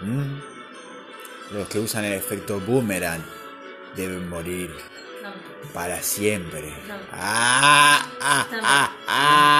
Mm. Los que usan el efecto boomerang deben morir para siempre. Ah, ah, ah, ah.